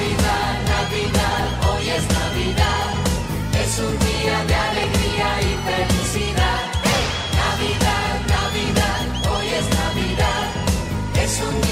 Navidad, Navidad, hoy es Navidad. Es un día de alegría y felicidad. Navidad, Navidad, hoy es Navidad. Es un día